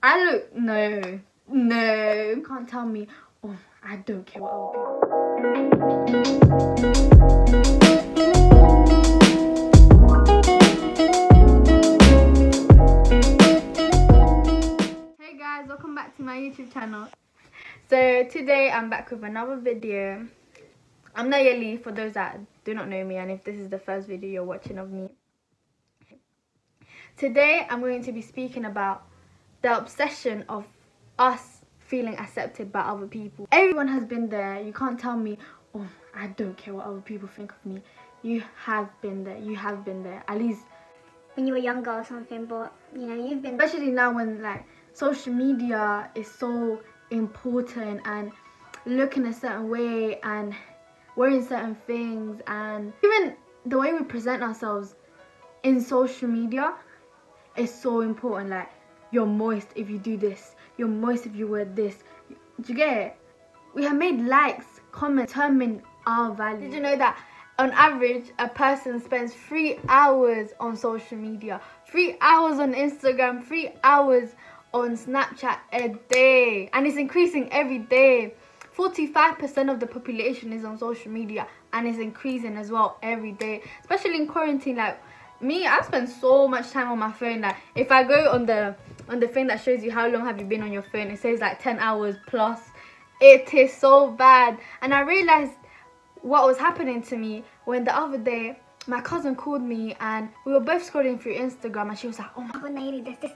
I look no, no. Can't tell me. Oh, I don't care what Hey guys, welcome back to my YouTube channel. So today I'm back with another video. I'm Nayeli for those that do not know me and if this is the first video you're watching of me. Today I'm going to be speaking about the obsession of us feeling accepted by other people. Everyone has been there. You can't tell me, oh, I don't care what other people think of me. You have been there. You have been there. At least when you were younger or something, but you know, you've been especially now when like social media is so important and looking a certain way and wearing certain things and even the way we present ourselves in social media is so important like you're moist if you do this. You're moist if you wear this. Do you get it? We have made likes comments determine our value. Did you know that on average a person spends three hours on social media three hours on instagram three hours on snapchat a day and it's increasing every day. 45% of the population is on social media and it's increasing as well every day especially in quarantine. Like me i spend so much time on my phone that if i go on the on the thing that shows you how long have you been on your phone. It says like 10 hours plus. It is so bad. And i realized what was happening to me when the other day my cousin called me and we were both scrolling through instagram and she was like oh my god Nayeli, there's this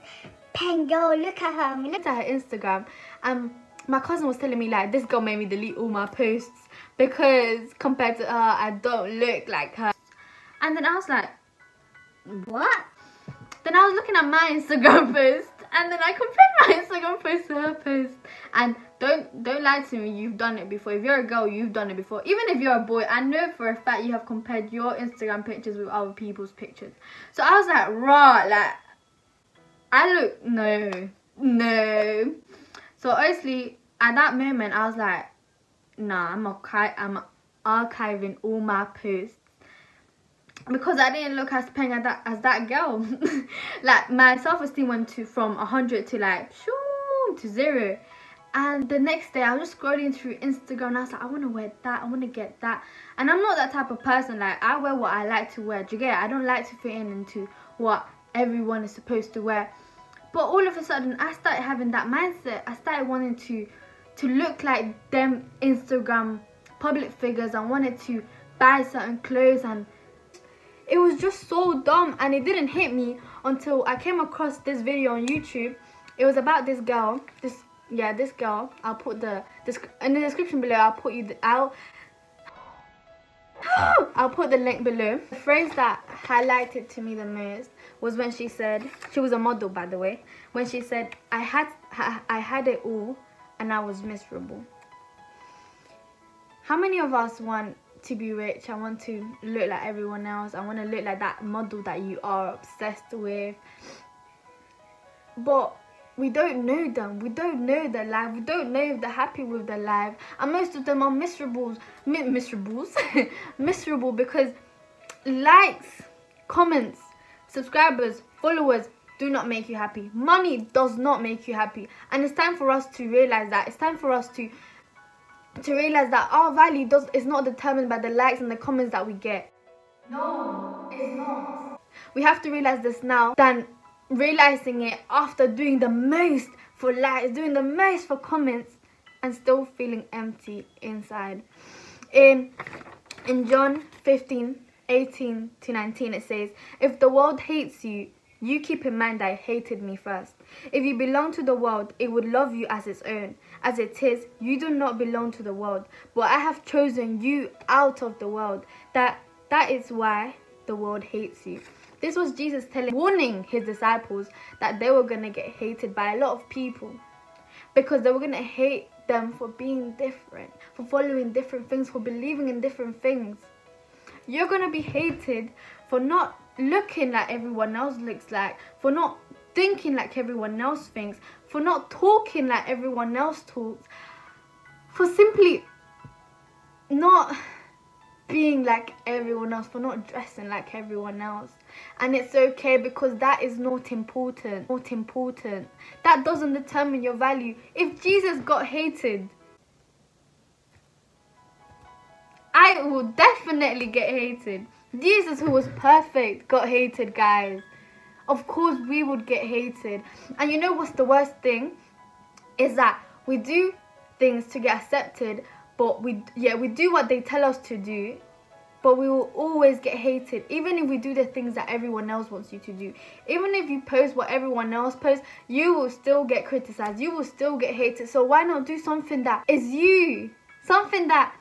pen girl, look at her. Mean, looked at her instagram and my cousin was telling me like this girl made me delete all my posts because compared to her I don't look like her. And then I was like what? Then I was looking at my Instagram post and then I compared my Instagram post to her post. And don't don't lie to me you've done it before. If you're a girl you've done it before. Even if you're a boy I know for a fact you have compared your Instagram pictures with other people's pictures. So I was like raw like I look no no. So honestly, at that moment, I was like, nah, I'm, archi I'm archiving all my posts because I didn't look as paying as that as that girl. like my self-esteem went to from hundred to like shoo, to zero. And the next day I was just scrolling through Instagram and I was like, I wanna wear that, I wanna get that. And I'm not that type of person, like I wear what I like to wear. Do you get it? I don't like to fit in into what everyone is supposed to wear. But all of a sudden, I started having that mindset. I started wanting to to look like them Instagram public figures. I wanted to buy certain clothes and it was just so dumb and it didn't hit me until I came across this video on YouTube. It was about this girl, this yeah, this girl. I'll put the in the description below. I'll put you I'll I'll put the link below. The phrase that highlighted to me the most was when she said, she was a model by the way, when she said, I had, I had it all and I was miserable. How many of us want to be rich? I want to look like everyone else. I want to look like that model that you are obsessed with. But we don't know them. We don't know their life. We don't know if they're happy with their life. And most of them are miserable. Mi miserables. miserable because likes, comments, subscribers, followers do not make you happy. Money does not make you happy. And it's time for us to realize that. It's time for us to to realize that our value does is not determined by the likes and the comments that we get. No, it's not. We have to realize this now than realizing it after doing the most for likes, doing the most for comments and still feeling empty inside. In in John 15 18 to 19 it says, If the world hates you, you keep in mind that it hated me first. If you belong to the world, it would love you as its own. As it is, you do not belong to the world, but I have chosen you out of the world. That that is why the world hates you. This was Jesus telling warning his disciples that they were going to get hated by a lot of people because they were going to hate them for being different, for following different things, for believing in different things. You're going to be hated for not looking like everyone else looks like, for not thinking like everyone else thinks, for not talking like everyone else talks, for simply not being like everyone else, for not dressing like everyone else. and it's okay because that is not important not important. That doesn't determine your value. If jesus got hated i will definitely get hated jesus who was perfect got hated guys. Of course we would get hated. And you know what's the worst thing? Is that we do things to get accepted but we yeah we do what they tell us to do but we will always get hated. Even if we do the things that everyone else wants you to do. Even if you post what everyone else posts you will still get criticized. You will still get hated. So why not do something that is you? Something that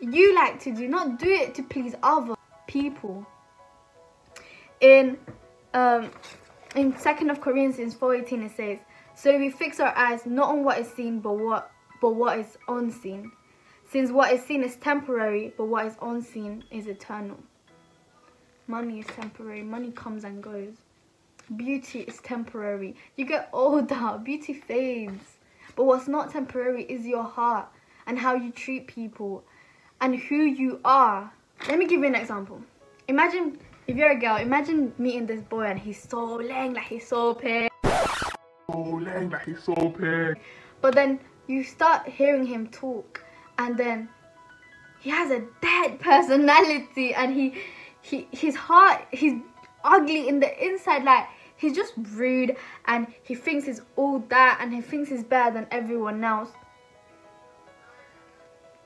you like to do not do it to please other people in um in second of corinthians 4.18 it says so we fix our eyes not on what is seen but what but what is unseen since what is seen is temporary, but what is unseen is eternal. Money is temporary. Money comes and goes. Beauty is temporary. You get older, beauty fades. But what's not temporary is your heart and how you treat people and who you are. Let me give you an example. Imagine, if you're a girl, imagine meeting this boy and he's so lame, like he's so pig. So lame, like he's so pig. But then you start hearing him talk and then he has a dead personality and he he his heart he's ugly in the inside like he's just rude and he thinks he's all that and he thinks he's better than everyone else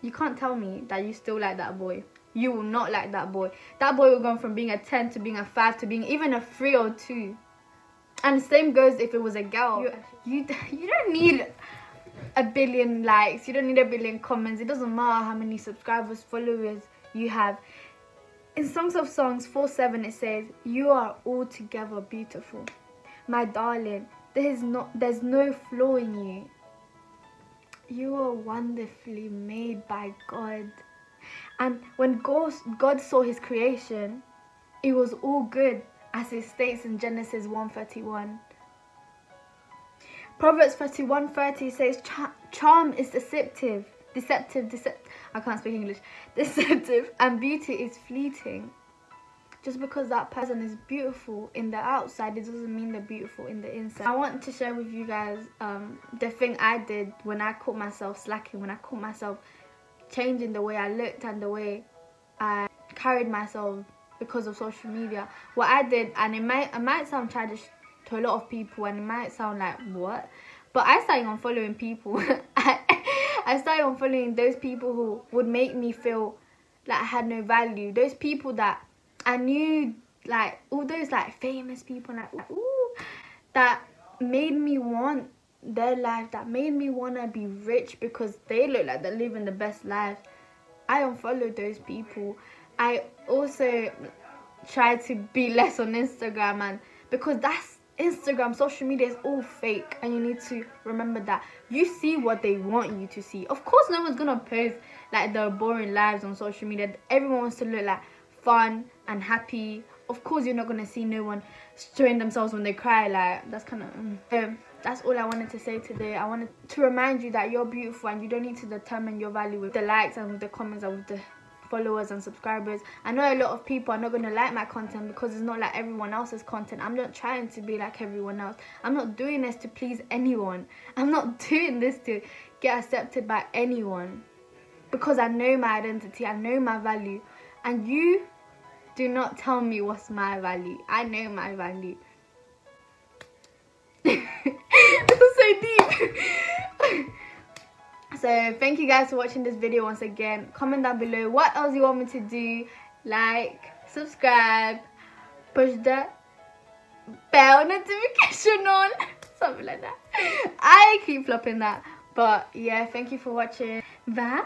you can't tell me that you still like that boy you will not like that boy that boy will go from being a 10 to being a 5 to being even a 3 or 2 and the same goes if it was a girl you, you, you don't need a billion likes, you don't need a billion comments. It doesn't matter how many subscribers, followers you have. In Songs of Songs 4 7, it says, You are altogether beautiful. My darling, there is not, there's no flaw in you. You are wonderfully made by God. And when God, saw his creation, it was all good, as it states in Genesis 1:31. Proverbs 31:30 says, Charm is deceptive, deceptive, deceptive. I can't speak English. Deceptive, and beauty is fleeting. Just because that person is beautiful in the outside, it doesn't mean they're beautiful in the inside. I want to share with you guys um, the thing I did when I caught myself slacking, when I caught myself changing the way I looked and the way I carried myself because of social media. What I did, and it might, it might sound childish to a lot of people and it might sound like what? But I started unfollowing people. I, started unfollowing those people who would make me feel like I had no value. Those people that I knew like all those like famous people like ooh, that made me want their life that made me want to be rich because they look like they're living the best life I unfollowed those people I also tried to be less on Instagram and because that's Instagram, social media is all fake, and you need to remember that you see what they want you to see. Of course, no one's gonna post like their boring lives on social media. Everyone wants to look like fun and happy. Of course, you're not gonna see no one showing themselves when they cry. Like that's kind of. Mm. That's all I wanted to say today. I wanted to remind you that you're beautiful and you don't need to determine your value with the likes and with the comments and with the followers and subscribers. I know a lot of people are not going to like my content because it's not like everyone else's content. I'm not trying to be like everyone else. I'm not doing this to please anyone. I'm not doing this to get accepted by anyone. Because I know my identity, I know my value. And you do not tell me what's my value. I know my value. this is so deep. so thank you guys for watching this video once again. Comment down below what else you want me to do. Like subscribe push the bell notification on. Something like that. I keep flopping that. But yeah thank you for watching. Bye